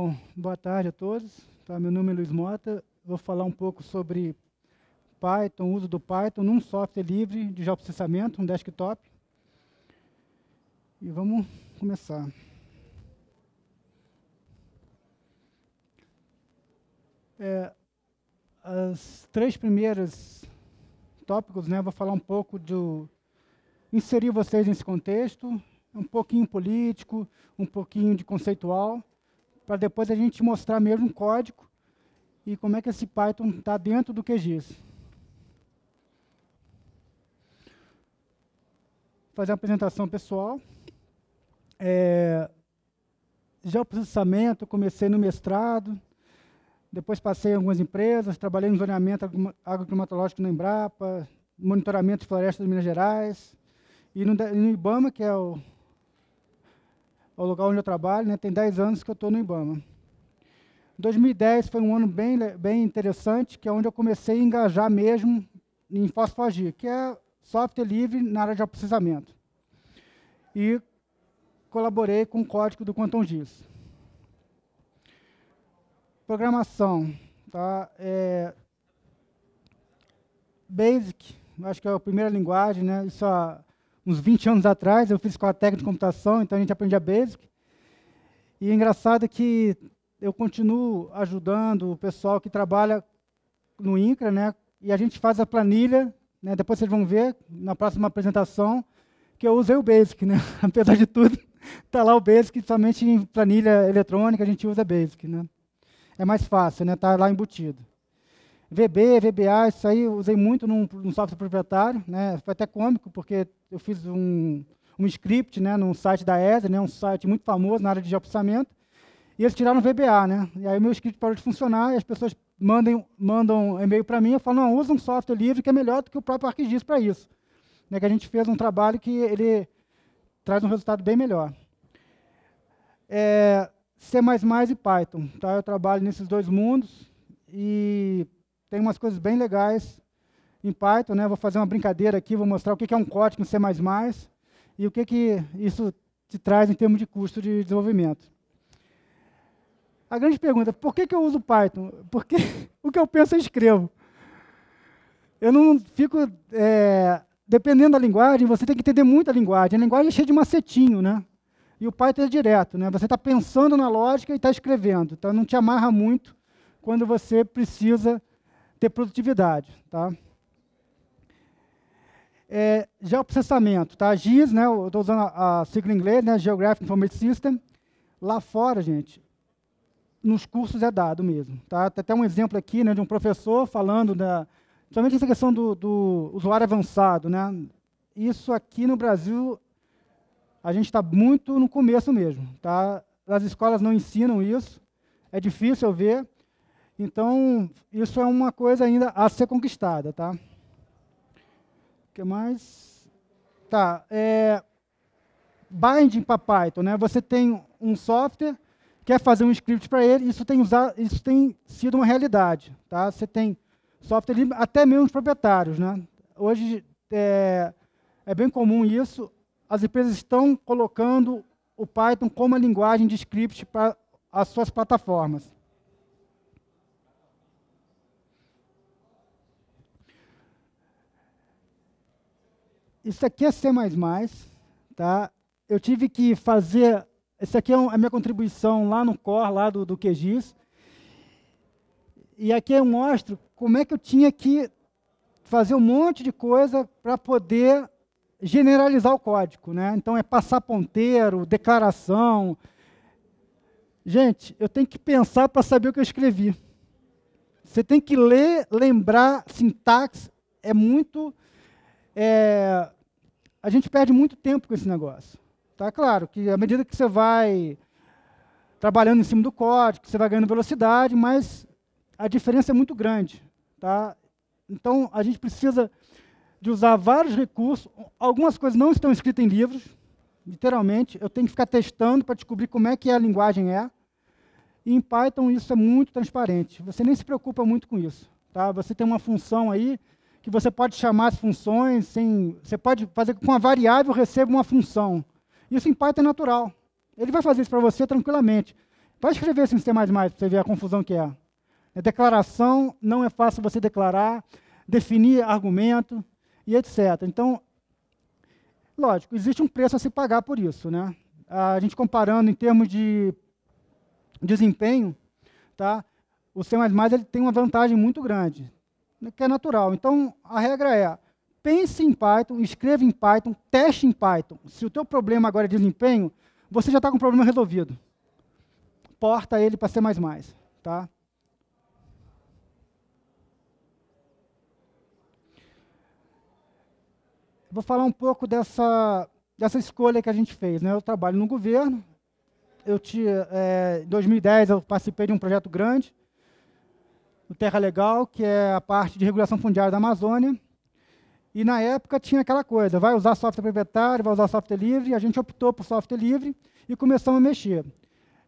Bom, boa tarde a todos. Tá, meu nome é Luiz Mota. Vou falar um pouco sobre Python, uso do Python num software livre de geoprocessamento, um desktop. E vamos começar. É, as três primeiras tópicos, né, vou falar um pouco do inserir vocês nesse contexto, um pouquinho político, um pouquinho de conceitual, para depois a gente mostrar mesmo um código e como é que esse Python está dentro do QGIS. Fazer uma apresentação pessoal. É, o comecei no mestrado, depois passei em algumas empresas, trabalhei no zoneamento agroclimatológico no Embrapa, monitoramento de florestas de Minas Gerais, e no, no IBAMA, que é o, o, lugar onde eu trabalho, né, tem 10 anos que eu estou no IBAMA. 2010 foi um ano bem, bem interessante, que é onde eu comecei a engajar mesmo em Fosfogir, que é software livre na área de processamento. E colaborei com o código do Quantum GIS. Programação. Tá? É, Basic, acho que é a primeira linguagem, né? Isso há uns 20 anos atrás, eu fiz com a técnica de computação, então a gente aprendia Basic. E é engraçado que eu continuo ajudando o pessoal que trabalha no INCRA, né? E a gente faz a planilha, né? Depois vocês vão ver na próxima apresentação que eu usei o Basic, né? Apesar de tudo, está lá o Basic, somente em planilha eletrônica a gente usa Basic, né? é mais fácil, né? Está lá embutido. VB, VBA, isso aí eu usei muito num, num, software proprietário, né? Foi até cômico, porque eu fiz um, um script, né, num site da ESA, né, um site muito famoso na área de geoprocessamento, e eles tiraram VBA, né? E aí o meu script parou de funcionar, e as pessoas mandem, mandam e-mail para mim, eu falo, não, usa um software livre que é melhor do que o próprio ArcGIS para isso. Né, que a gente fez um trabalho que ele traz um resultado bem melhor. É, C++ e Python. Tá? Eu trabalho nesses dois mundos e tem umas coisas bem legais em Python. Né? Vou fazer uma brincadeira aqui, vou mostrar o que é um código em C++ e o que, que isso te traz em termos de custo de desenvolvimento. A grande pergunta, por que, que eu uso Python? Porque o que eu penso eu escrevo. Eu não fico... É, dependendo da linguagem, você tem que entender muito a linguagem. A linguagem é cheia de macetinho, né? E o Python é direto, né? Você está pensando na lógica e está escrevendo. Então não te amarra muito quando você precisa ter produtividade, tá? É, geoprocessamento, tá? GIS, né? Eu estou usando a, a, sigla em inglês, né? Geographic Information System. Lá fora, gente, nos cursos é dado mesmo, tá? Tem até um exemplo aqui, né? De um professor falando da, somente essa questão do, do usuário avançado, né? Isso aqui no Brasil a gente está muito no começo mesmo. Tá? As escolas não ensinam isso, é difícil eu ver. Então, isso é uma coisa ainda a ser conquistada. Tá? O que mais? Tá, é, binding para Python. Né? Você tem um software, quer fazer um script para ele, isso tem, usado, isso tem sido uma realidade. Tá? Você tem software livre, até mesmo os proprietários. Né? Hoje é, é bem comum isso as empresas estão colocando o Python como a linguagem de script para as suas plataformas. Isso aqui é C++, tá? Eu tive que fazer, isso aqui é a minha contribuição lá no core, lá do, do QGIS. E aqui eu mostro como é que eu tinha que fazer um monte de coisa para poder generalizar o código. Né? Então, é passar ponteiro, declaração. Gente, eu tenho que pensar para saber o que eu escrevi. Você tem que ler, lembrar, sintaxe. É muito... É, a gente perde muito tempo com esse negócio. Tá claro que à medida que você vai trabalhando em cima do código, você vai ganhando velocidade, mas a diferença é muito grande. Tá? Então, a gente precisa de usar vários recursos. Algumas coisas não estão escritas em livros, literalmente. Eu tenho que ficar testando para descobrir como é que a linguagem é. E em Python isso é muito transparente. Você nem se preocupa muito com isso. Tá? Você tem uma função aí que você pode chamar as funções, sem, você pode fazer com uma variável receba uma função. Isso em Python é natural. Ele vai fazer isso para você tranquilamente. Vai escrever isso em C++ para você ver a confusão que é. A declaração não é fácil você declarar, definir argumento e etc. Então, lógico, existe um preço a se pagar por isso. Né? A gente comparando em termos de desempenho, tá? o C++ ele tem uma vantagem muito grande, que é natural. Então, a regra é, pense em Python, escreva em Python, teste em Python. Se o teu problema agora é desempenho, você já está com o problema resolvido. Porta ele para C++. Tá? Vou falar um pouco dessa, dessa escolha que a gente fez. Né? Eu trabalho no governo. Eu tinha, é, em 2010 eu participei de um projeto grande, o Terra Legal, que é a parte de regulação fundiária da Amazônia. E na época tinha aquela coisa, vai usar software proprietário, vai usar software livre, e a gente optou por software livre e começamos a mexer.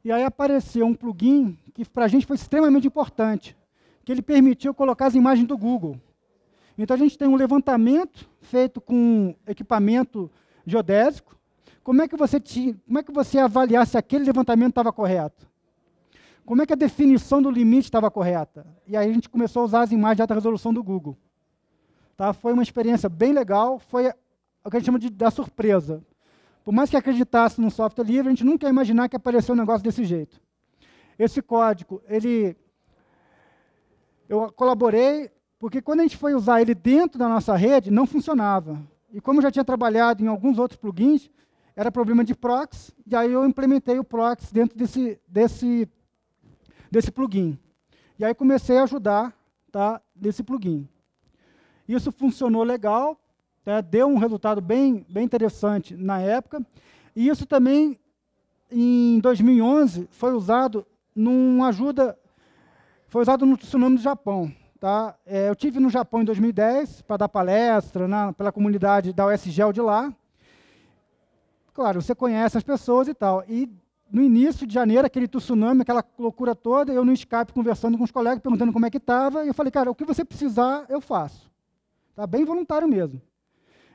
E aí apareceu um plugin que para a gente foi extremamente importante, que ele permitiu colocar as imagens do Google. Então a gente tem um levantamento feito com equipamento geodésico. Como é que você, tinha, como é que você ia avaliar se aquele levantamento estava correto? Como é que a definição do limite estava correta? E aí a gente começou a usar as imagens de alta resolução do Google. Tá? Foi uma experiência bem legal, foi o que a gente chama de da surpresa. Por mais que acreditasse no software livre, a gente nunca ia imaginar que apareceu um negócio desse jeito. Esse código, ele, eu colaborei, porque quando a gente foi usar ele dentro da nossa rede, não funcionava. E como eu já tinha trabalhado em alguns outros plugins, era problema de proxy, e aí eu implementei o proxy dentro desse, desse, desse plugin. E aí comecei a ajudar tá, desse plugin. Isso funcionou legal, né, deu um resultado bem, bem interessante na época. E isso também, em 2011, foi usado numa ajuda, foi usado no tsunami do Japão. Tá? É, eu tive no Japão em 2010 para dar palestra né, pela comunidade da USGEL de lá. Claro, você conhece as pessoas e tal. E no início de janeiro, aquele tsunami, aquela loucura toda, eu no Skype conversando com os colegas, perguntando como é que estava, e eu falei, cara, o que você precisar, eu faço. Tá bem voluntário mesmo.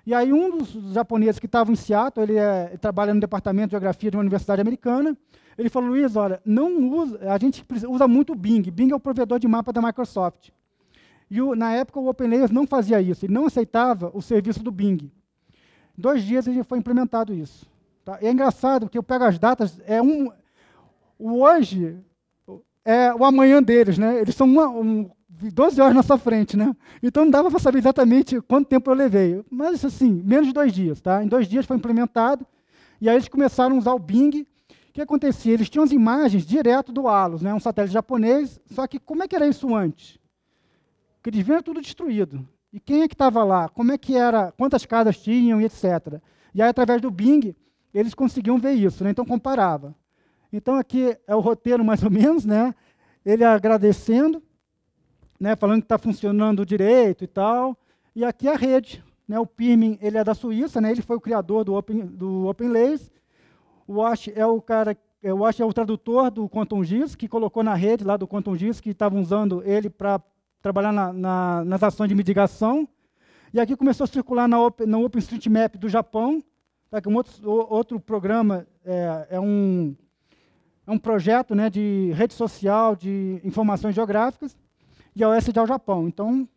E aí um dos japoneses que estava em Seattle, ele, é, ele, trabalha no departamento de geografia de uma universidade americana, ele falou, Luiz, olha, não usa, a gente usa muito o Bing. Bing é o provedor de mapa da Microsoft. E o, na época o OpenLayers não fazia isso, ele não aceitava o serviço do Bing. Dois dias ele foi implementado isso. Tá? E é engraçado, porque eu pego as datas, é um, o hoje é o amanhã deles, né? Eles são uma, um, 12 horas na sua frente, né? Então não dava para saber exatamente quanto tempo eu levei. Mas, assim, menos de dois dias, tá? Em dois dias foi implementado, e aí eles começaram a usar o Bing. O que acontecia? Eles tinham as imagens direto do ALOS, né? um satélite japonês, só que como é que era isso antes? Porque eles viram tudo destruído. E quem é que estava lá? Como é que era? Quantas casas tinham e etc. E aí, através do Bing, eles conseguiam ver isso, né? então comparava. Então, aqui é o roteiro, mais ou menos, né? ele agradecendo, né, falando que está funcionando direito e tal. E aqui a rede. Né, o Pirmin ele é da Suíça, né, ele foi o criador do Open, do. O Wash é o cara, é, o Wash é o tradutor do QuantumGIS, que colocou na rede lá do QuantumGIS, que estavam usando ele para trabalhar na, na, nas ações de mitigação. E aqui começou a circular na Open, no OpenStreetMap do Japão, tá, que um outro, outro programa é, é um, é um projeto né, de rede social de informações geográficas e a OS ao Japão. Então,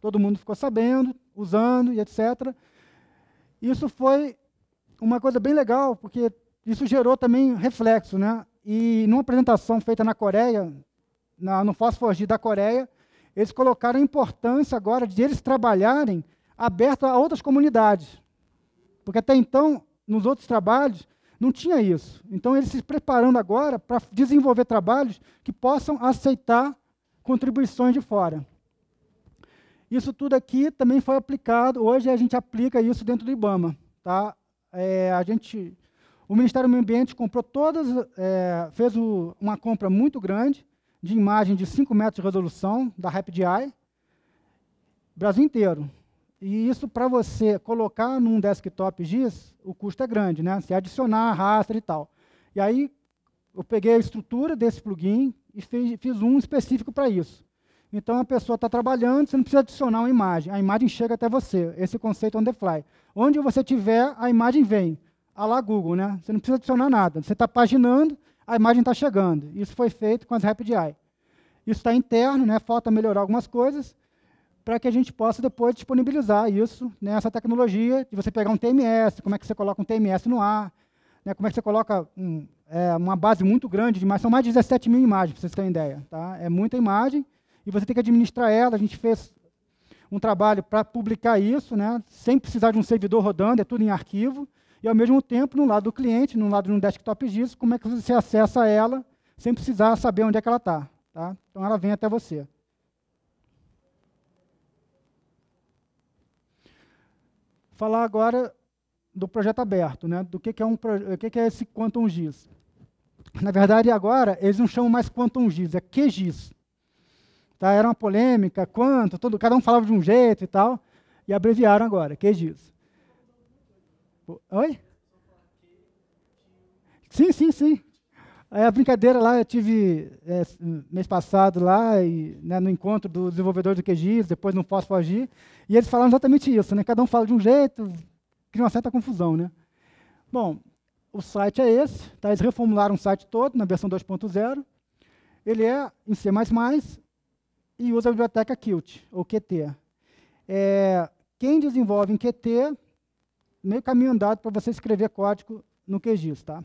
todo mundo ficou sabendo, usando e etc. Isso foi uma coisa bem legal, porque isso gerou também reflexo. Né? E numa apresentação feita na Coreia, na, no Fósforo da Coreia, eles colocaram a importância agora de eles trabalharem aberto a outras comunidades. Porque até então, nos outros trabalhos, não tinha isso. Então, eles se preparando agora para desenvolver trabalhos que possam aceitar contribuições de fora. Isso tudo aqui também foi aplicado, hoje a gente aplica isso dentro do IBAMA. Tá? É, a gente, o Ministério do Meio Ambiente comprou todas, é, fez o, uma compra muito grande de imagem de 5 metros de resolução da RapidEye, Brasil inteiro. E isso, para você colocar num desktop GIS, o custo é grande, né? Se adicionar raster e tal. E aí, eu peguei a estrutura desse plugin, e fiz, fiz um específico para isso. Então, a pessoa está trabalhando, você não precisa adicionar uma imagem, a imagem chega até você, esse conceito on the fly. Onde você tiver, a imagem vem, a lá Google, né? Você não precisa adicionar nada, você está paginando, a imagem está chegando. Isso foi feito com as RapidEye. Isso está interno, né? falta melhorar algumas coisas, para que a gente possa depois disponibilizar isso, né? tecnologia de você pegar um TMS, como é que você coloca um TMS no ar, né? como é que você coloca um, é, uma base muito grande de imagens, são mais de 17 mil imagens, para vocês terem ideia. Tá? É muita imagem, e você tem que administrar ela, a gente fez um trabalho para publicar isso, né? sem precisar de um servidor rodando, é tudo em arquivo, e ao mesmo tempo, no lado do cliente, no lado de um desktop disso, como é que você acessa ela sem precisar saber onde é que ela está. Tá? Então ela vem até você. Falar agora do projeto aberto, né? do que, que é, um, o que, que é esse Quantum GIS. Na verdade, agora, eles não chamam mais Quantum GIS, é QGIS. Tá? Era uma polêmica, quanto, todo, cada um falava de um jeito e tal, e abreviaram agora, QGIS. Oi? Sim, sim, sim. É, a brincadeira lá, eu tive é, mês passado lá, e, né, no encontro do desenvolvedor do QGIS, depois no Posso Agir, e eles falaram exatamente isso, né? Cada um fala de um jeito, cria uma certa confusão, né? Bom, o site é esse, tá? eles reformularam o site todo na versão 2.0. Ele é em C++ e usa a biblioteca Qt, ou Qt. É, quem desenvolve em Qt, meio caminho andado para você escrever código no QGIS, tá?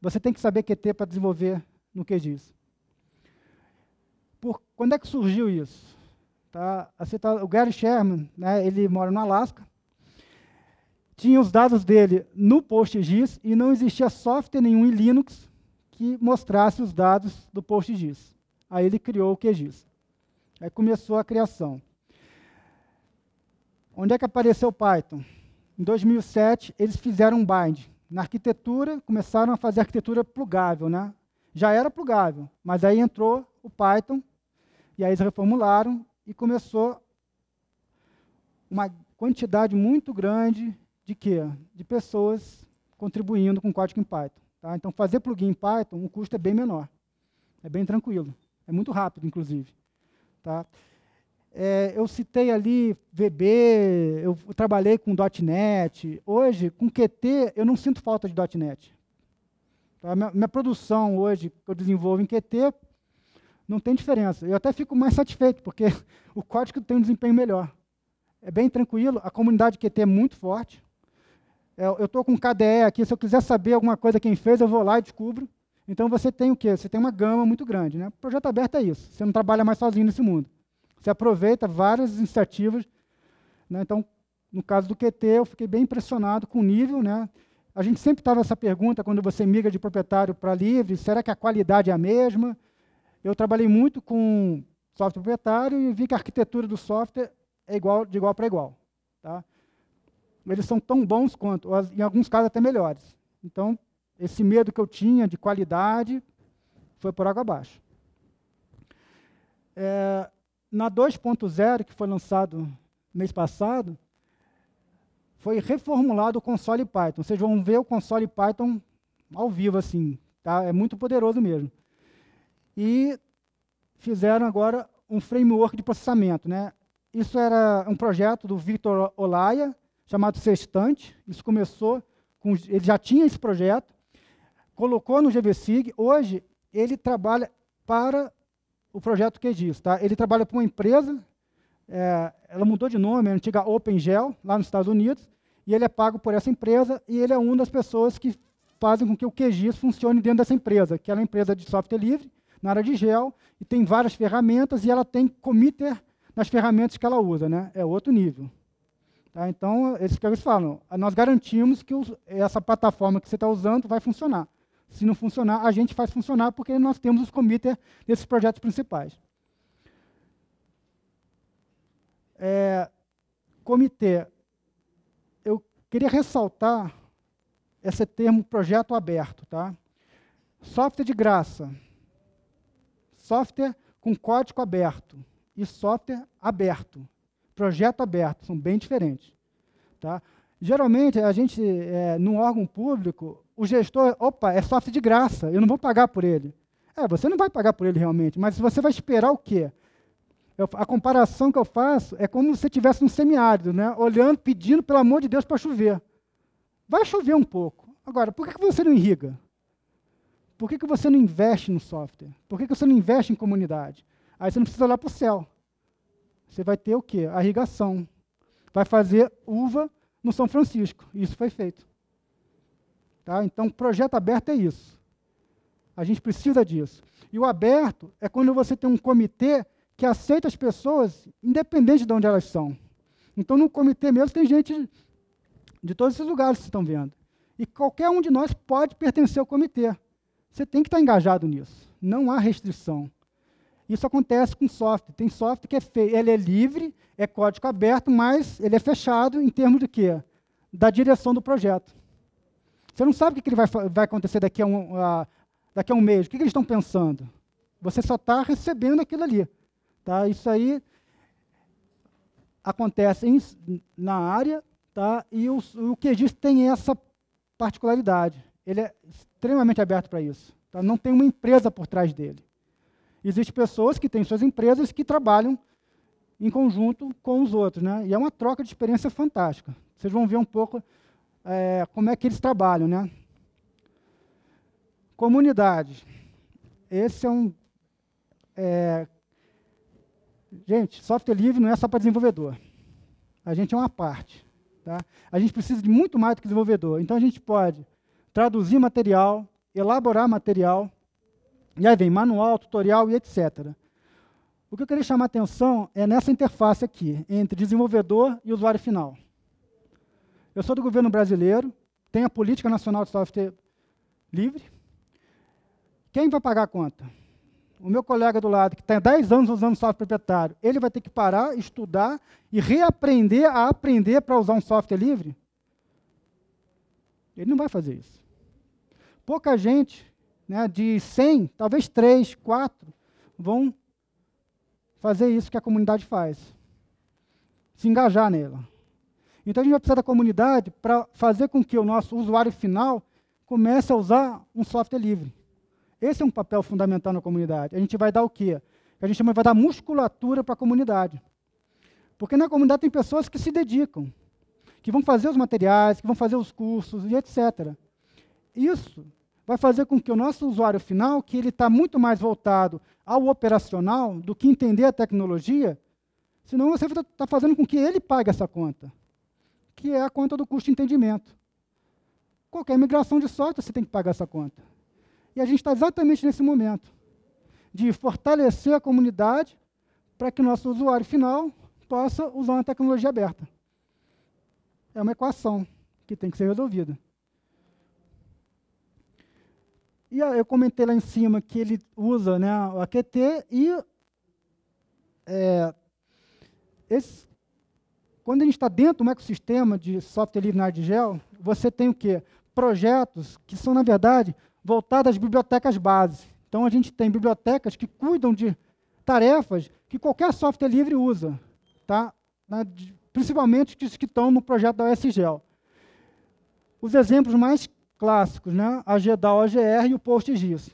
Você tem que saber QT para desenvolver no QGIS. Por, quando é que surgiu isso? Tá? tá, o Gary Sherman, né, ele mora no Alasca, tinha os dados dele no PostGIS e não existia software nenhum em Linux que mostrasse os dados do PostGIS. Aí ele criou o QGIS. Aí começou a criação. Onde é que apareceu o Python? Em 2007, eles fizeram um bind. Na arquitetura, começaram a fazer arquitetura plugável, né? Já era plugável, mas aí entrou o Python, e aí eles reformularam, e começou uma quantidade muito grande de quê? De pessoas contribuindo com código em Python. Tá? Então, fazer plugin em Python, o custo é bem menor. É bem tranquilo. É muito rápido, inclusive. Tá? É, eu citei ali VB, eu trabalhei com .NET. Hoje, com Qt, eu não sinto falta de .NET. Tá? Minha, minha, produção hoje, que eu desenvolvo em Qt, não tem diferença. Eu até fico mais satisfeito, porque o código tem um desempenho melhor. É bem tranquilo, a comunidade Qt é muito forte. É, eu estou com KDE aqui, se eu quiser saber alguma coisa quem fez, eu vou lá e descubro. Então você tem o quê? Você tem uma gama muito grande. Né? O projeto aberto é isso. Você não trabalha mais sozinho nesse mundo. Você aproveita várias iniciativas. Né? Então, no caso do QT, eu fiquei bem impressionado com o nível. Né? A gente sempre estava essa pergunta quando você migra de proprietário para livre, será que a qualidade é a mesma? Eu trabalhei muito com software proprietário e vi que a arquitetura do software é igual, de igual para igual. Tá? Eles são tão bons quanto, em alguns casos até melhores. Então, esse medo que eu tinha de qualidade foi por água abaixo. É, na 2.0, que foi lançado mês passado, foi reformulado o console Python. Vocês vão ver o console Python ao vivo, assim. Tá? É muito poderoso mesmo. E fizeram agora um framework de processamento. Né? Isso era um projeto do Victor Olaya, chamado Sextante. Isso começou, com, ele já tinha esse projeto, colocou no GVSig. Hoje, ele trabalha para o projeto QGIS. Tá? Ele trabalha para uma empresa, é, ela mudou de nome, é a antiga OpenGel, lá nos Estados Unidos, e ele é pago por essa empresa, e ele é uma das pessoas que fazem com que o QGIS funcione dentro dessa empresa, que é uma empresa de software livre, na área de gel, e tem várias ferramentas, e ela tem committer nas ferramentas que ela usa, né? é outro nível. Tá? Então, eles, eles falam, nós garantimos que os, essa plataforma que você está usando vai funcionar. Se não funcionar, a gente faz funcionar porque nós temos os committers desses projetos principais. É, comitê, eu queria ressaltar esse termo projeto aberto. Tá? Software de graça, software com código aberto e software aberto, projeto aberto, são bem diferentes. Tá? Geralmente, a gente, é, num órgão público, o gestor, opa, é software de graça, eu não vou pagar por ele. É, você não vai pagar por ele realmente, mas você vai esperar o quê? Eu, a comparação que eu faço é como se você estivesse num semiárido, né? olhando, pedindo, pelo amor de Deus, para chover. Vai chover um pouco. Agora, por que você não irriga? Por que, que você não investe no software? Por que, que você não investe em comunidade? Aí você não precisa olhar para o céu. Você vai ter o quê? A irrigação. Vai fazer uva no São Francisco. Isso foi feito. Tá? Então, projeto aberto é isso. A gente precisa disso. E o aberto é quando você tem um comitê que aceita as pessoas, independente de onde elas são. Então, no comitê mesmo tem gente de todos esses lugares que vocês estão vendo. E qualquer um de nós pode pertencer ao comitê. Você tem que estar engajado nisso. Não há restrição. Isso acontece com software. Tem software que é feio, ele é livre, é código aberto, mas ele é fechado em termos de quê? Da direção do projeto. Você não sabe o que, ele vai, vai acontecer daqui a um, a, daqui a um mês. O que, eles estão pensando? Você só está recebendo aquilo ali. Tá? Isso aí acontece em, na área, tá? e o, o QGIS tem essa particularidade. Ele é extremamente aberto para isso. Tá? Não tem uma empresa por trás dele. Existem pessoas que têm suas empresas que trabalham em conjunto com os outros. Né? E é uma troca de experiência fantástica. Vocês vão ver um pouco é, como é que eles trabalham. Né? Comunidade. Esse é um. É, gente, software livre não é só para desenvolvedor. A gente é uma parte. Tá? A gente precisa de muito mais do que desenvolvedor. Então a gente pode traduzir material, elaborar material, e aí vem manual, tutorial e etc. O que eu queria chamar a atenção é nessa interface aqui, entre desenvolvedor e usuário final. Eu sou do governo brasileiro, tenho a Política Nacional de Software Livre. Quem vai pagar a conta? O meu colega do lado, que está 10 anos usando software proprietário, ele vai ter que parar, estudar e reaprender a aprender para usar um software livre? Ele não vai fazer isso pouca gente, né, de 100, talvez 3, 4, vão fazer isso que a comunidade faz. Se engajar nela. Então a gente vai precisar da comunidade para fazer com que o nosso usuário final comece a usar um software livre. Esse é um papel fundamental na comunidade. A gente vai dar o quê? A gente vai dar musculatura para a comunidade. Porque na comunidade tem pessoas que se dedicam, que vão fazer os materiais, que vão fazer os cursos e etc. Isso vai fazer com que o nosso usuário final, que ele está muito mais voltado ao operacional do que entender a tecnologia, senão você está fazendo com que ele pague essa conta, que é a conta do custo de entendimento. Qualquer migração de software, você tem que pagar essa conta. E a gente está exatamente nesse momento, de fortalecer a comunidade para que o nosso usuário final possa usar uma tecnologia aberta. É uma equação que tem que ser resolvida. E eu comentei lá em cima que ele usa né, o AQT e é, esse, quando a gente está dentro de um ecossistema de software livre na Ardigel, você tem o quê? Projetos que são, na verdade, voltados às bibliotecas base. Então, a gente tem bibliotecas que cuidam de tarefas que qualquer software livre usa, tá? Na, principalmente os que estão no projeto da OSGel. Os exemplos mais clássicos, né? a GEDAL, AGR e o PostGIS.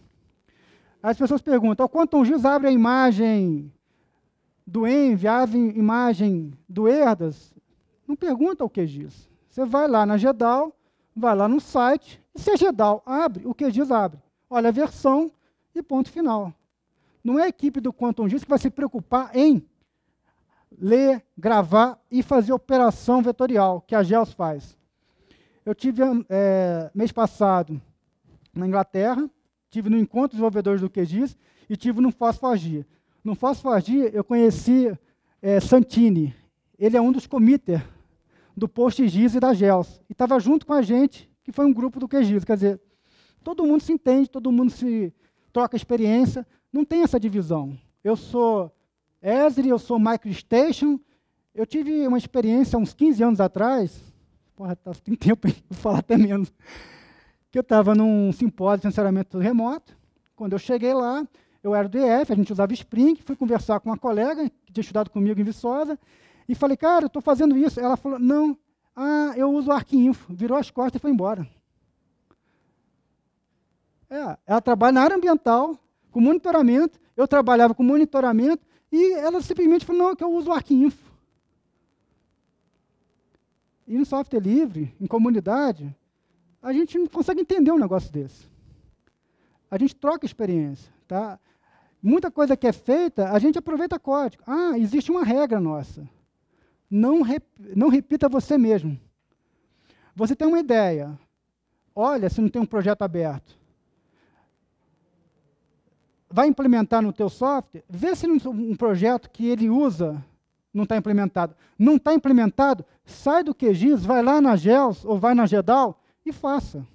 As pessoas perguntam, o Quantum GIS abre a imagem do Envy, a imagem do Erdas? Não pergunta o QGIS. Você vai lá na GEDAL, vai lá no site, e se a GEDAL abre, o QGIS abre. Olha a versão e ponto final. Não é a equipe do Quantum GIS que vai se preocupar em ler, gravar e fazer operação vetorial, que a GELS faz. Eu tive é, mês passado na Inglaterra, tive no encontro de desenvolvedores do QGIS e tive no No Fosforgia eu conheci é, Santini. Ele é um dos comités do PostGIS e da GELS. E estava junto com a gente, que foi um grupo do QGIS. Quer dizer, todo mundo se entende, todo mundo se troca experiência. Não tem essa divisão. Eu sou Esri, eu sou MicroStation. Eu tive uma experiência uns 15 anos atrás, porra, tá, tem tempo, hein? vou falar até menos. Que eu estava num simpósio de censuramento remoto. Quando eu cheguei lá, eu era do EF, a gente usava Spring, fui conversar com uma colega que tinha estudado comigo em Viçosa, e falei, cara, eu estou fazendo isso. Ela falou, não, ah, eu uso o Arquinfo. Virou as costas e foi embora. É, ela trabalha na área ambiental, com monitoramento, eu trabalhava com monitoramento, e ela simplesmente falou, não, que eu uso o Arquinfo. E no software livre, em comunidade, a gente não consegue entender um negócio desse. a gente troca experiência. Tá? Muita coisa que é feita, a gente aproveita código. Ah, existe uma regra nossa. Não, rep, não repita você mesmo. Você tem uma ideia. Olha se não tem um projeto aberto. Vai implementar no teu software, vê se um projeto que ele usa não está implementado. Não está implementado, sai do QGIS, vai lá na GELS ou vai na GEDAL e faça.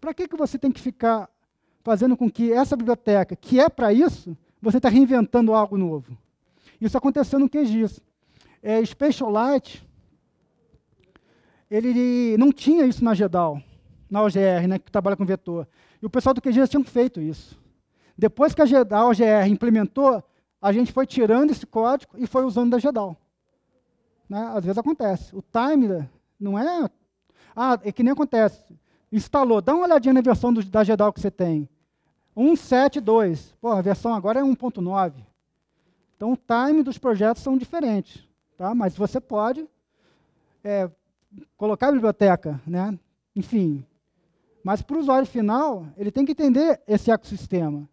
Para que, que você tem que ficar fazendo com que essa biblioteca, que é para isso, você está reinventando algo novo? Isso aconteceu no QGIS. É, Spatialite, ele não tinha isso na GEDAL, na OGR, né, que trabalha com vetor. E o pessoal do QGIS tinha feito isso. Depois que a, GEDAL, a OGR implementou, a gente foi tirando esse código e foi usando da GEDAL. Né? Às vezes acontece. O time não é... Ah, é que nem acontece. Instalou, dá uma olhadinha na versão do, da GEDAL que você tem. 1.7.2. Pô, a versão agora é 1.9. Então, o time dos projetos são diferentes. Tá? Mas você pode é, colocar a biblioteca, né? enfim. Mas para o usuário final, ele tem que entender esse ecossistema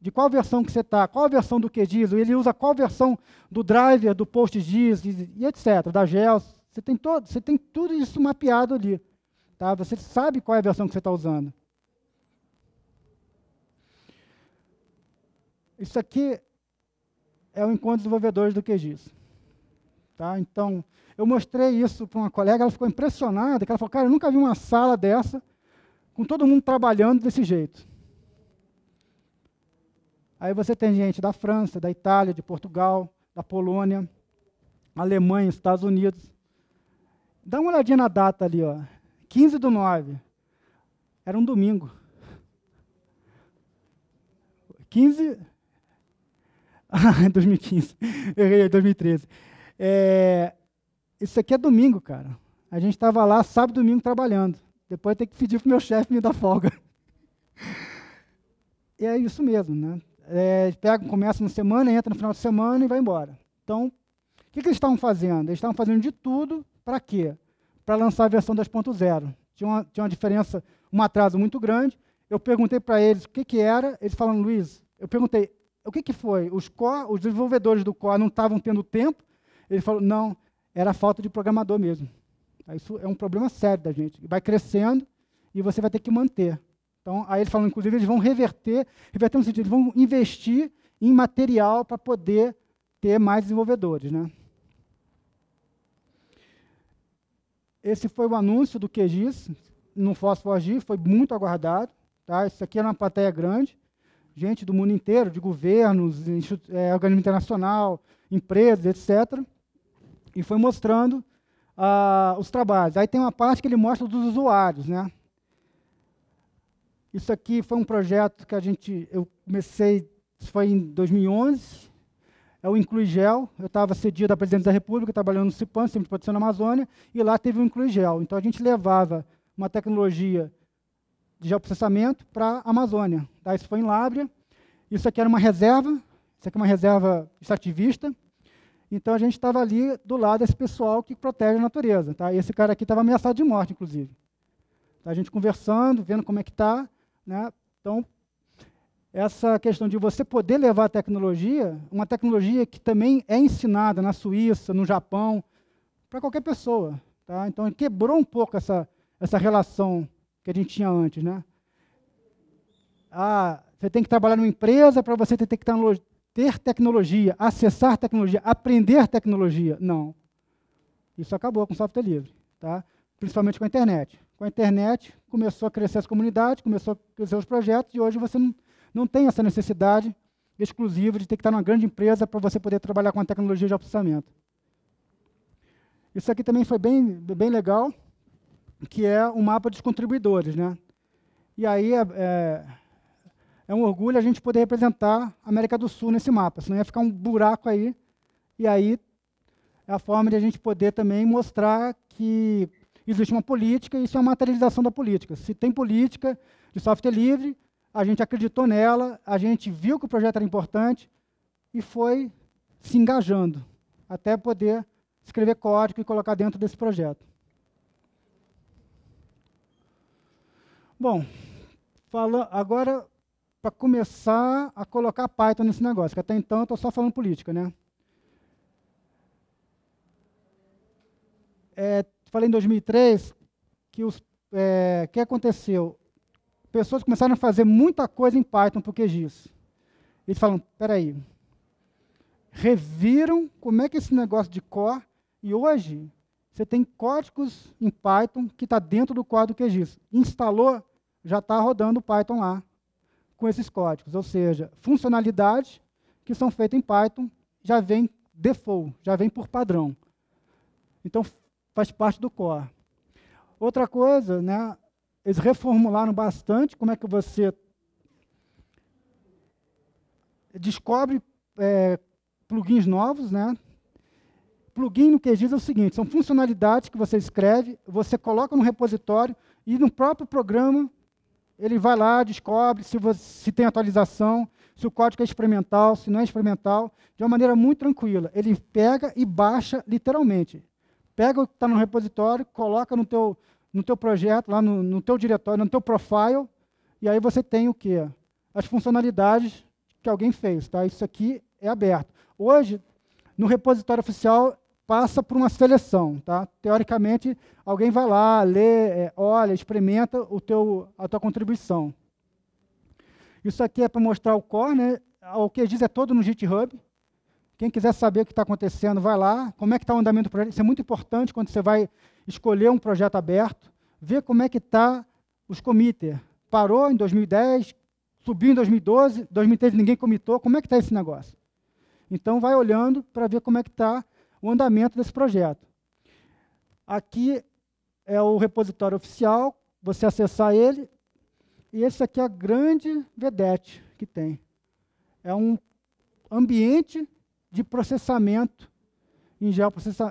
de qual versão que você está, qual versão do QGIS, ele usa qual versão do driver, do PostGIS e, e etc., da GELS. Você tem, todo, você tem tudo isso mapeado ali. Tá? Você sabe qual é a versão que você está usando. Isso aqui é o encontro de desenvolvedores do QGIS. Tá? Então, eu mostrei isso para uma colega, ela ficou impressionada, ela falou, cara, eu nunca vi uma sala dessa com todo mundo trabalhando desse jeito. Aí você tem gente da França, da Itália, de Portugal, da Polônia, Alemanha, Estados Unidos. Dá uma olhadinha na data ali, ó. 15 do 9. Era um domingo. 15. Ah, 2015. Errei, 2013. É, isso aqui é domingo, cara. A gente estava lá sábado e domingo trabalhando. Depois tem que pedir para o meu chefe me dar folga. E é isso mesmo, né? é, pega, começa na semana, entra no final de semana e vai embora. Então, o que, que eles estavam fazendo? Eles estavam fazendo de tudo para quê? Para lançar a versão 2.0. Tinha uma, tinha uma diferença, um atraso muito grande. Eu perguntei para eles o que, que era, eles falaram, Luiz, eu perguntei, o que, que foi? Os, core, os desenvolvedores do core não estavam tendo tempo? Ele falou, não, era falta de programador mesmo. Isso é um problema sério da gente. Vai crescendo e você vai ter que manter. Então, aí eles falam, inclusive, eles vão reverter, reverter no sentido, eles vão investir em material para poder ter mais desenvolvedores. Né? Esse foi o anúncio do QGIS no Fósforo foi muito aguardado. Tá? Isso aqui era uma plateia grande, gente do mundo inteiro, de governos, é, organismo internacional, empresas, etc. E foi mostrando ah, os trabalhos. Aí tem uma parte que ele mostra dos usuários, né? Isso aqui foi um projeto que a gente, eu comecei, foi em 2011, é o Incluigel, eu estava cedido à presidente da República, trabalhando no CIPAN, Centro de Proteção da Amazônia, e lá teve o Incluigel. Então a gente levava uma tecnologia de geoprocessamento para a Amazônia. Tá? Isso foi em Lábrea, isso aqui era uma reserva, isso aqui é uma reserva extrativista, então a gente estava ali do lado desse pessoal que protege a natureza. Tá? Esse cara aqui estava ameaçado de morte, inclusive. Tá? A gente conversando, vendo como é que está, né? Então, essa questão de você poder levar a tecnologia, uma tecnologia que também é ensinada na Suíça, no Japão, para qualquer pessoa. Tá? Então, quebrou um pouco essa, essa relação que a gente tinha antes. Né? Ah, você tem que trabalhar numa empresa para você ter, ter tecnologia, acessar tecnologia, aprender tecnologia. Não. Isso acabou com o software livre. Tá? Principalmente com a internet com a internet, começou a crescer as comunidades, começou a crescer os projetos, e hoje você não, não tem essa necessidade exclusiva de ter que estar numa grande empresa para você poder trabalhar com a tecnologia de processamento. Isso aqui também foi bem, bem legal, que é o mapa dos contribuidores. Né? E aí é, é, é um orgulho a gente poder representar a América do Sul nesse mapa, senão ia ficar um buraco aí, e aí é a forma de a gente poder também mostrar que existe uma política e isso é uma materialização da política. Se tem política de software livre, a gente acreditou nela, a gente viu que o projeto era importante e foi se engajando até poder escrever código e colocar dentro desse projeto. Bom, Fala, agora, para começar a colocar Python nesse negócio, que até então eu estou só falando política, né? É, falei em 2003 que o é, que aconteceu? Pessoas começaram a fazer muita coisa em Python por QGIS. Eles falam, espera aí, reviram como é que esse negócio de core, e hoje você tem códigos em Python que está dentro do código QGIS. Instalou, já está rodando Python lá com esses códigos. Ou seja, funcionalidades que são feitas em Python já vem default, já vem por padrão. Então, faz parte do core. Outra coisa, né, eles reformularam bastante como é que você descobre é, plugins novos, né? Plugin no QGIS é o seguinte, são funcionalidades que você escreve, você coloca no repositório e no próprio programa ele vai lá, descobre se, você, se tem atualização, se o código é experimental, se não é experimental, de uma maneira muito tranquila. Ele pega e baixa literalmente. Pega o que está no repositório, coloca no teu, no teu projeto, lá no, no teu diretório, no teu profile, e aí você tem o quê? As funcionalidades que alguém fez. Tá? Isso aqui é aberto. Hoje, no repositório oficial, passa por uma seleção. Tá? Teoricamente, alguém vai lá, lê, é, olha, experimenta o teu, a tua contribuição. Isso aqui é para mostrar o core, né? o que diz é todo no GitHub. Quem quiser saber o que está acontecendo, vai lá. Como é que está o andamento do projeto? Isso é muito importante quando você vai escolher um projeto aberto. Ver como é que está os committers. Parou em 2010, subiu em 2012, 2013 ninguém comitou. Como é que está esse negócio? Então, vai olhando para ver como é que está o andamento desse projeto. Aqui é o repositório oficial, você acessar ele, e esse aqui é a grande vedete que tem. É um ambiente de processamento, em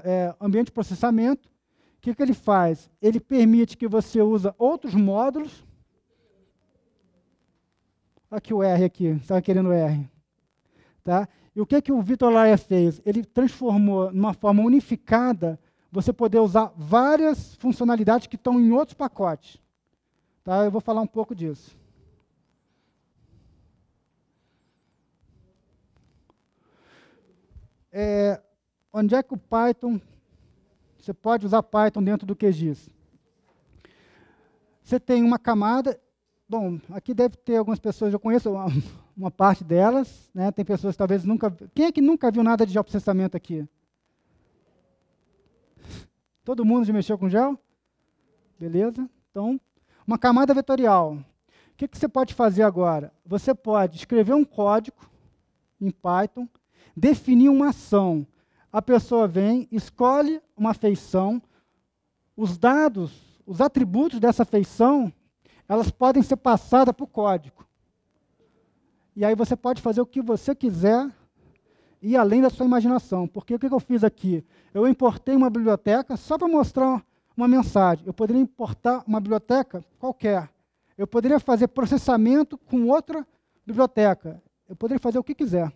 é, ambiente de processamento. O que, que ele faz? Ele permite que você use outros módulos. Aqui o R aqui, estava querendo R. Tá? E o que, que o Vitor Laia fez? Ele transformou numa forma unificada você poder usar várias funcionalidades que estão em outros pacotes. Tá? Eu vou falar um pouco disso. É, onde é que o Python, você pode usar Python dentro do QGIS? Você tem uma camada, bom, aqui deve ter algumas pessoas, eu conheço uma, uma parte delas, né? tem pessoas que talvez nunca... Quem é que nunca viu nada de geoprocessamento aqui? Todo mundo já mexeu com gel? Beleza? Então, uma camada vetorial. O que, que você pode fazer agora? Você pode escrever um código em Python, definir uma ação. A pessoa vem, escolhe uma feição, os dados, os atributos dessa feição, elas podem ser passadas para o código. E aí você pode fazer o que você quiser e além da sua imaginação. Porque o que eu fiz aqui? Eu importei uma biblioteca só para mostrar uma mensagem. Eu poderia importar uma biblioteca qualquer. Eu poderia fazer processamento com outra biblioteca. Eu poderia fazer o que quiser.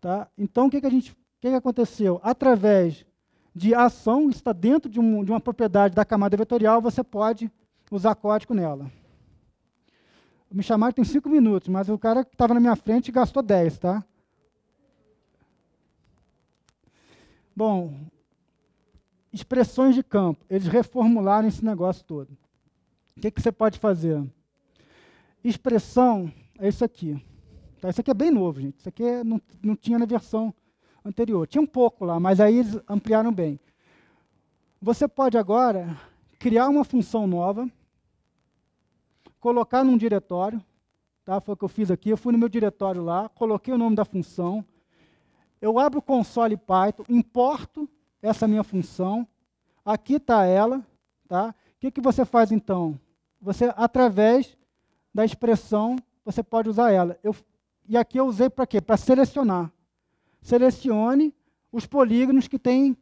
Tá? Então, o que, que, a gente, que, que aconteceu? Através de ação, está dentro de, um, de uma propriedade da camada vetorial, você pode usar código nela. Me chamaram tem cinco minutos, mas o cara que estava na minha frente gastou dez, tá? Bom, expressões de campo. Eles reformularam esse negócio todo. O que, que você pode fazer? Expressão é isso aqui. Tá? Isso aqui é bem novo, gente. Isso aqui é, não, não tinha na versão anterior. Tinha um pouco lá, mas aí eles ampliaram bem. Você pode agora criar uma função nova colocar num diretório, tá? foi o que eu fiz aqui, eu fui no meu diretório lá, coloquei o nome da função, eu abro o console Python, importo essa minha função, aqui está ela, tá? o que, que você faz então? Você, através da expressão, você pode usar ela. Eu, e aqui eu usei para quê? Para selecionar. Selecione os polígonos que têm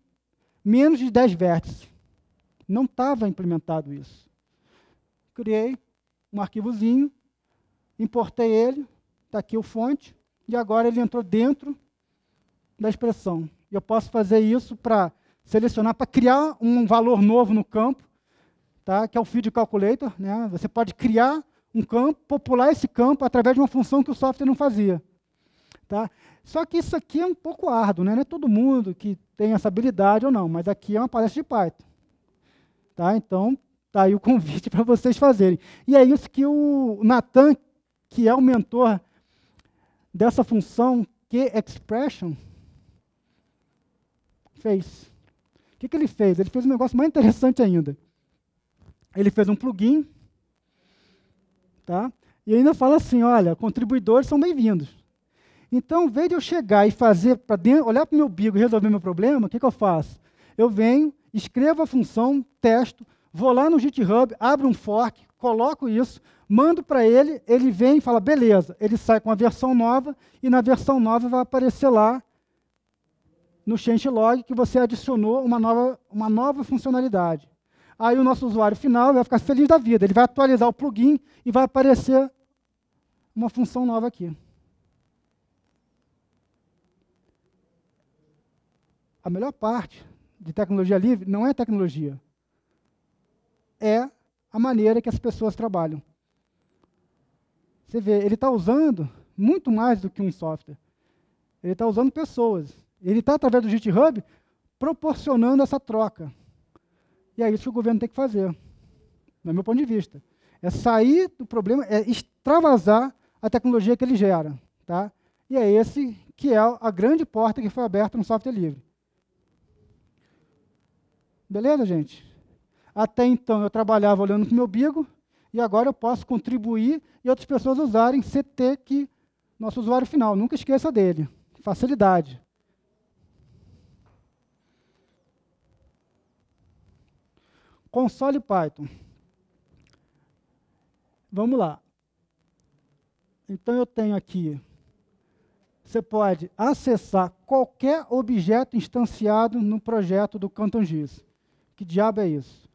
menos de 10 vértices. Não estava implementado isso. Criei, um arquivozinho, importei ele, está aqui o fonte, e agora ele entrou dentro da expressão. E eu posso fazer isso para selecionar, para criar um valor novo no campo. tá? que é o Field Calculator. Né? Você pode criar um campo, popular esse campo através de uma função que o software não fazia. Tá? Só que isso aqui é um pouco árduo, né? não é todo mundo que tem essa habilidade ou não, mas aqui é uma palestra de Python. Tá? Então, tá aí o convite para vocês fazerem. E é isso que o Nathan, que é o mentor dessa função QExpression, fez. O que, que ele fez? Ele fez um negócio mais interessante ainda. Ele fez um plugin, tá? e ainda fala assim, olha, contribuidores são bem-vindos. Então, em vez de eu chegar e fazer para olhar para o meu bigo e resolver meu problema, o que, que eu faço? Eu venho, escrevo a função, testo, vou lá no GitHub, abro um fork, coloco isso, mando para ele, ele vem e fala, beleza. Ele sai com a versão nova e na versão nova vai aparecer lá no changelog que você adicionou uma nova, uma nova funcionalidade. Aí o nosso usuário final vai ficar feliz da vida. Ele vai atualizar o plugin e vai aparecer uma função nova aqui. A melhor parte de tecnologia livre não é tecnologia. É a maneira que as pessoas trabalham. Você vê, ele está usando muito mais do que um software. Ele está usando pessoas. Ele está, através do GitHub, proporcionando essa troca. E é isso que o governo tem que fazer, no meu ponto de vista. É sair do problema, é extravasar a tecnologia que ele gera. Tá? E é esse que é a grande porta que foi aberta no software livre. Beleza, gente? Até então eu trabalhava olhando para o meu bigo, e agora eu posso contribuir e outras pessoas usarem CT que nosso usuário final. Nunca esqueça dele. Facilidade. Console Python. Vamos lá. Então eu tenho aqui, você pode acessar qualquer objeto instanciado no projeto do CantonGIS. Que diabo é isso?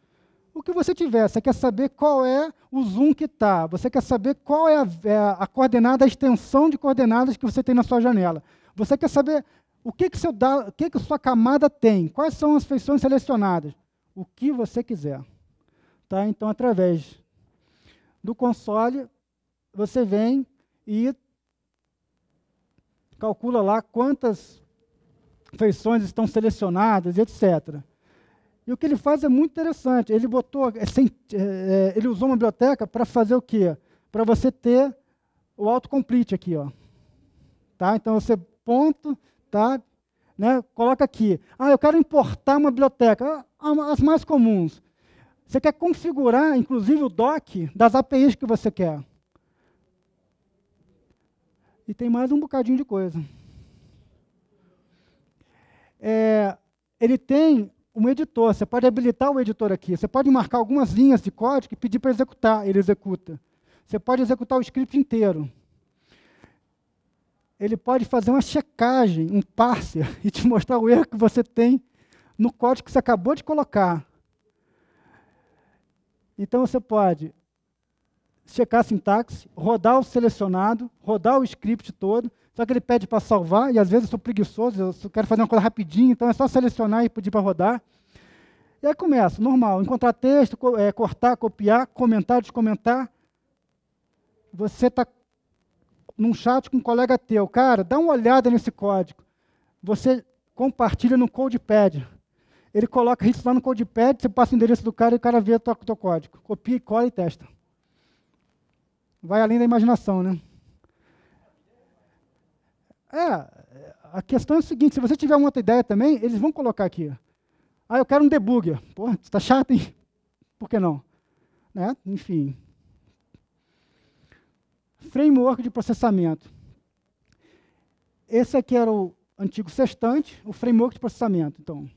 O que você tiver, você quer saber qual é o zoom que está, você quer saber qual é a, é a, coordenada, a extensão de coordenadas que você tem na sua janela. Você quer saber o que, que, seu, o que, que sua camada tem, quais são as feições selecionadas o que você quiser. Tá? Então, através do console, você vem e calcula lá quantas feições estão selecionadas, etc. E o que ele faz é muito interessante. Ele botou, é, sem, é, é ele usou uma biblioteca para fazer o quê? Para você ter o autocomplete aqui, ó. Tá? Então você ponto, tá? Né? Coloca aqui. Ah, eu quero importar uma biblioteca. As mais comuns. Você quer configurar, inclusive, o doc das APIs que você quer. E tem mais um bocadinho de coisa. É, ele tem um editor. Você pode habilitar o editor aqui. Você pode marcar algumas linhas de código e pedir para executar. Ele executa. Você pode executar o script inteiro ele pode fazer uma checagem, um parser, e te mostrar o erro que você tem no código que você acabou de colocar. Então você pode checar a sintaxe, rodar o selecionado, rodar o script todo, só que ele pede para salvar, e às vezes eu sou preguiçoso, eu quero fazer uma coisa rapidinho, então é só selecionar e pedir para rodar. E aí começa, normal, encontrar texto, é, cortar, copiar, comentar, descomentar. Você está num chat com um colega teu, cara, dá uma olhada nesse código. Você compartilha no CodePad. Ele coloca isso lá no CodePad, você passa o endereço do cara e o cara vê o teu, código. Copia, cola e testa. Vai além da imaginação, né? É, a questão é o seguinte, se você tiver uma outra ideia também, eles vão colocar aqui. Ah, eu quero um debugger. Pô, está chato, hein? Por que não? Né? Enfim, framework de processamento. Esse aqui era o antigo sextante, o framework de processamento. Então,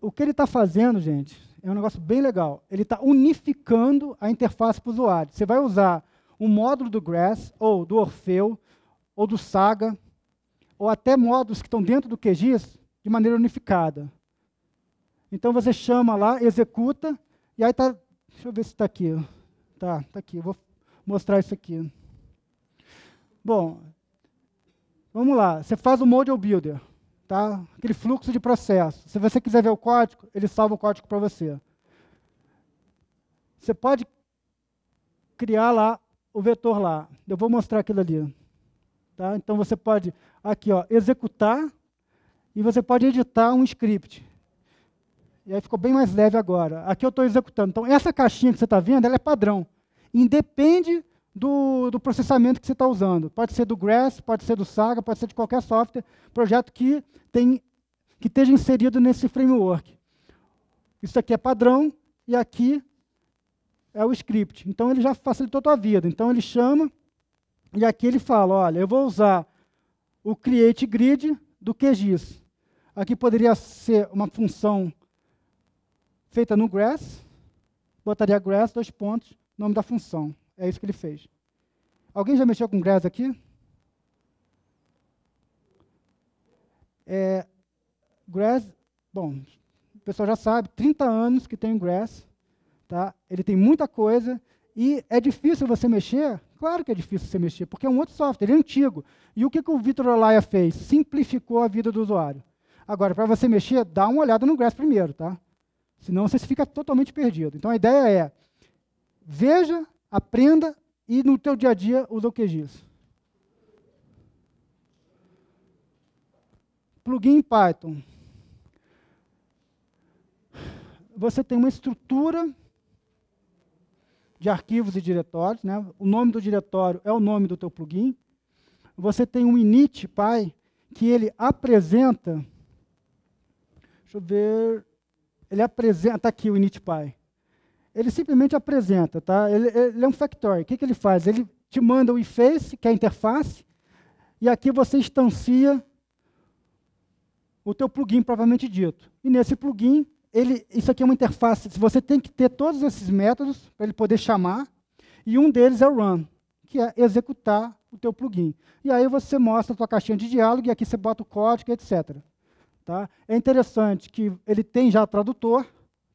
o que ele está fazendo, gente, é um negócio bem legal. Ele está unificando a interface para o usuário. Você vai usar um módulo do Grass, ou do Orfeu, ou do Saga, ou até módulos que estão dentro do QGIS de maneira unificada. Então você chama lá, executa, e aí está. Deixa eu ver se está aqui. Tá, está aqui. Eu vou mostrar isso aqui. Bom, vamos lá. Você faz o Model Builder, tá? aquele fluxo de processo. Se você quiser ver o código, ele salva o código para você. você pode criar lá o vetor lá. Eu vou mostrar aquilo ali. Tá? Então você pode aqui, ó, executar e você pode editar um script. E aí ficou bem mais leve agora. Aqui eu estou executando. Então essa caixinha que você está vendo, ela é padrão. Independe do, do processamento que você está usando. Pode ser do Grass, pode ser do Saga, pode ser de qualquer software, projeto que, tem, que esteja inserido nesse framework. Isso aqui é padrão e aqui é o script. Então ele já facilitou a tua vida. Então ele chama e aqui ele fala, olha, eu vou usar o create grid do QGIS. Aqui poderia ser uma função feita no Grass, botaria Grass, dois pontos, nome da função. É isso que ele fez. Alguém já mexeu com Grass aqui? É, Grass, bom, o pessoal já sabe, 30 anos que tem Grass, tá? ele tem muita coisa, e é difícil você mexer? Claro que é difícil você mexer, porque é um outro software, ele é antigo. E o que, que o Vitor Olaya fez? Simplificou a vida do usuário. Agora, para você mexer, dá uma olhada no Grass primeiro, tá? Senão você fica totalmente perdido. Então a ideia é, veja aprenda e no teu dia a dia usa o QGIS. Plugin Python. Você tem uma estrutura de arquivos e diretórios. Né? O nome do diretório é o nome do teu plugin. Você tem um init.py que ele apresenta... Deixa eu ver... Ele apresenta... Aqui o init.py ele simplesmente apresenta, tá? Ele, ele é um factory. O que, que ele faz? Ele te manda o eFace, que é a interface, e aqui você instancia o teu plugin propriamente dito. E nesse plugin, ele, isso aqui é uma interface. Você tem que ter todos esses métodos para ele poder chamar, e um deles é o run, que é executar o teu plugin. E aí você mostra a tua caixinha de diálogo e aqui você bota o código, etc. Tá? É interessante que ele tem já tradutor,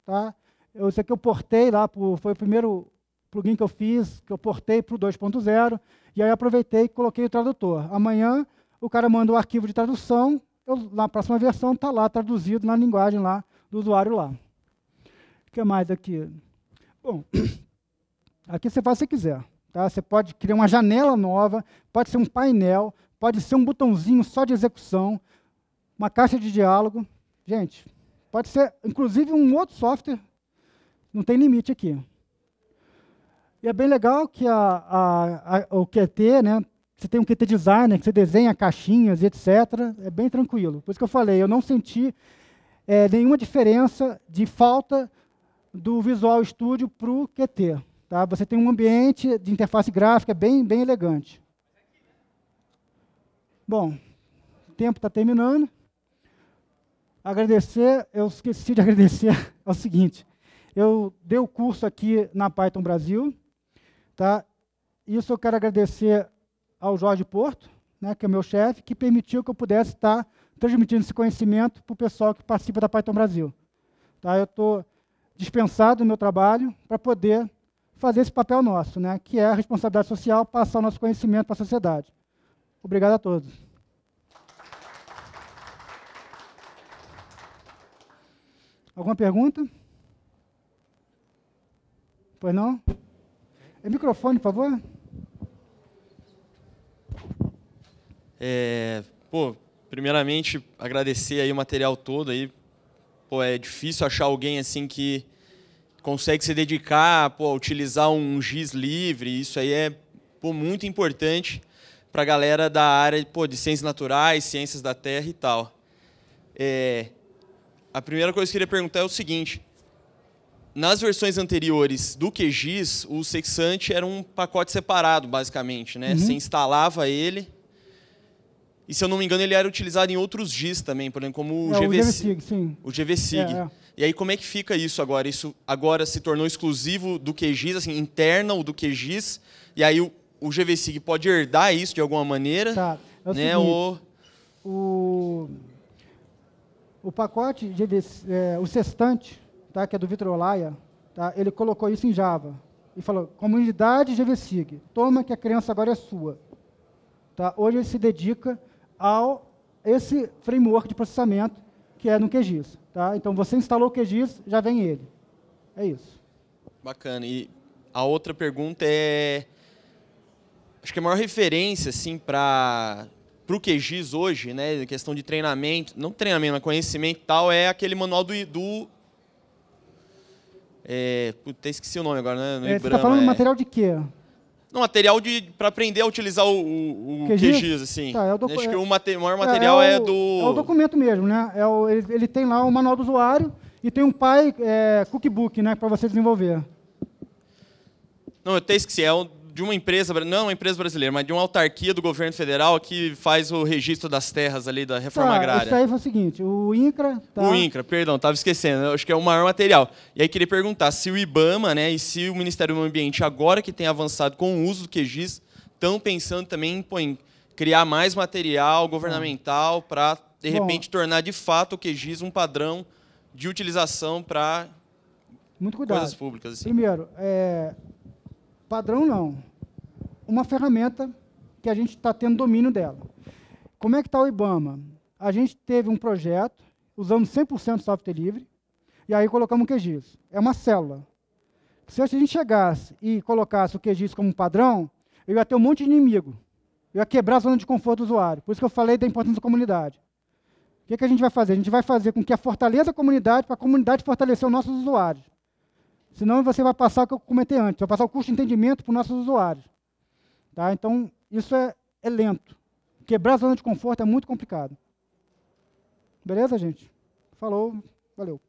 tá? Eu, isso aqui eu portei lá, pro, foi o primeiro plugin que eu fiz, que eu portei para o 2.0, e aí aproveitei e coloquei o tradutor. Amanhã o cara manda o arquivo de tradução, eu, na próxima versão está lá traduzido na linguagem lá do usuário lá. O que mais aqui? Bom, aqui você faz o que você quiser. Tá? Você pode criar uma janela nova, pode ser um painel, pode ser um botãozinho só de execução, uma caixa de diálogo. Gente, pode ser inclusive um outro software não tem limite aqui. E é bem legal que a, a, a, o QT, né, você tem um QT designer, que você desenha caixinhas e etc. É bem tranquilo. Por isso que eu falei, eu não senti é, nenhuma diferença de falta do Visual Studio para o QT. Tá? Você tem um ambiente de interface gráfica bem, bem elegante. Bom, o tempo está terminando. Agradecer, eu esqueci de agradecer, é o seguinte. Eu dei o curso aqui na Python Brasil. Tá? Isso eu quero agradecer ao Jorge Porto, né, que é meu chefe, que permitiu que eu pudesse estar transmitindo esse conhecimento para o pessoal que participa da Python Brasil. Tá? Eu estou dispensado do meu trabalho para poder fazer esse papel nosso, né, que é a responsabilidade social, passar o nosso conhecimento para a sociedade. Obrigado a todos. Alguma pergunta? Pois não? É microfone, por favor. É, pô, primeiramente agradecer aí o material todo aí. Pô, é difícil achar alguém assim que consegue se dedicar, pô, a utilizar um GIS livre. Isso aí é pô, muito importante para a galera da área pô, de ciências naturais, ciências da terra e tal. É, a primeira coisa que eu queria perguntar é o seguinte: nas versões anteriores do QGIS, o Sexante era um pacote separado, basicamente. Né? Uhum. Você instalava ele. E, se eu não me engano, ele era utilizado em outros GIS também, por exemplo, como o, é, GVSig, o GVSig. Sim. O GVSig. É, é. E aí, como é que fica isso agora? Isso agora se tornou exclusivo do QGIS, assim, interno do QGIS, e aí o, o GVSig pode herdar isso de alguma maneira? Tá. É o, né? seguinte, o... o... o pacote, GVS, é, o sextante, tá, que é do Vitor Olaya, tá, ele colocou isso em Java. E falou, comunidade GVSig, toma que a criança agora é sua. Tá? Hoje ele se dedica ao esse framework de processamento que é no QGIS. Tá? Então, você instalou o QGIS, já vem ele. É isso. Bacana. E a outra pergunta é acho que a maior referência assim para para o QGIS hoje, né, questão de treinamento, não treinamento, mas conhecimento e tal, é aquele manual do, do é, puta, esqueci o nome agora, né? No é, você está falando é... material de quê? Não, material de para aprender a utilizar o, o, o QGIS? QGIS, assim. Tá, é o Acho que o, mate, o maior material é, é, o, é, do... É o documento mesmo, né? É o, ele, ele, tem lá o manual do usuário e tem um pai é, cookbook, né, para você desenvolver. Não, eu até esqueci. É um de uma empresa, não uma empresa brasileira, mas de uma autarquia do governo federal que faz o registro das terras ali da reforma tá, agrária. Isso aí foi o seguinte, o INCRA... Tá... O INCRA, perdão, estava esquecendo, acho que é o maior material. E aí queria perguntar se o IBAMA né, e se o Ministério do Meio Ambiente, agora que tem avançado com o uso do QGIS, estão pensando também pô, em criar mais material governamental para, de repente, Bom, tornar de fato o QGIS um padrão de utilização para coisas públicas. Assim. Primeiro, é, Padrão não. Uma ferramenta que a gente está tendo domínio dela. Como é que está o IBAMA? A gente teve um projeto usando 100% software livre, e aí colocamos o QGIS. É uma célula. Se a gente chegasse e colocasse o QGIS como padrão, eu ia ter um monte de inimigo. Eu ia quebrar a zona de conforto do usuário. Por isso que eu falei da importância da comunidade. O que, que a gente vai fazer? A gente vai fazer com que a fortaleça a comunidade para a comunidade fortalecer os nossos usuários. Senão você vai passar o que eu comentei antes, vai passar o custo de entendimento para os nossos usuários. Tá? Então, isso é, é lento. Quebrar a zona de conforto é muito complicado. Beleza, gente? Falou, valeu.